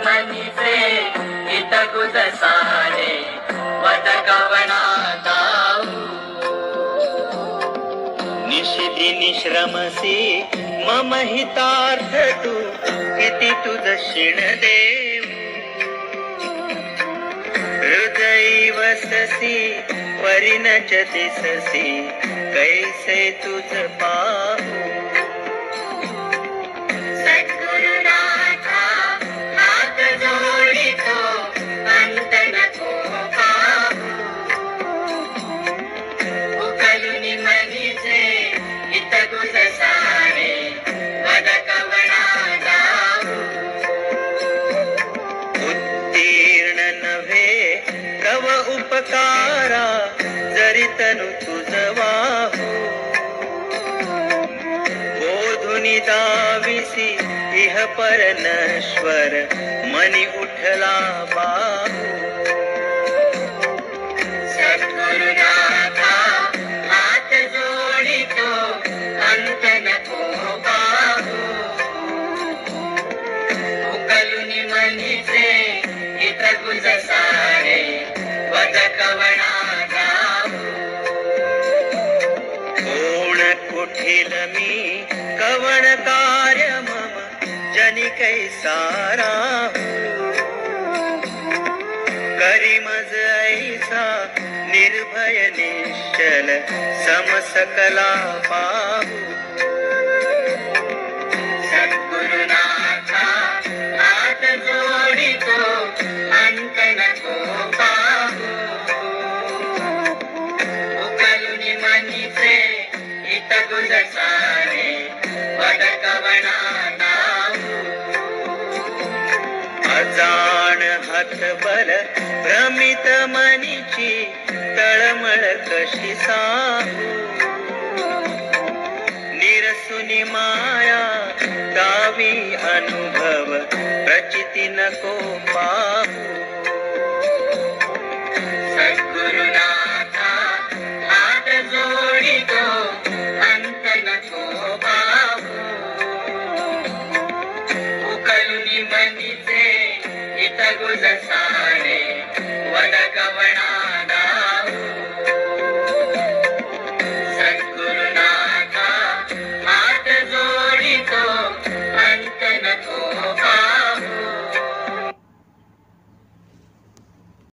उकलुनी मनीचे हित गुज सारे वद कवना दाऊ निश्रमसी मम हितार्थ तू किती तु दक्षिण देव हृदयी वससी परिणचति ससी कैसे तुझ पाहू। उपकारा जरी तनु तुझ बोधुनी दाविसी इह पर नश्वर मनी उठला बाहू. सद्गुरुनाथा हात जोडितो अंत नको पाहू उकलुनी मनीचे हित उठिल मी कवन कार्य मम जनी कैसारा करी मज ऐसा निर्भय निश्चल समसकला पाहू। अजाण हात बल भ्रमित मनीची तळमळ कशी निरसुनी माया दावी अनुभव प्रचिती नको पा regular time.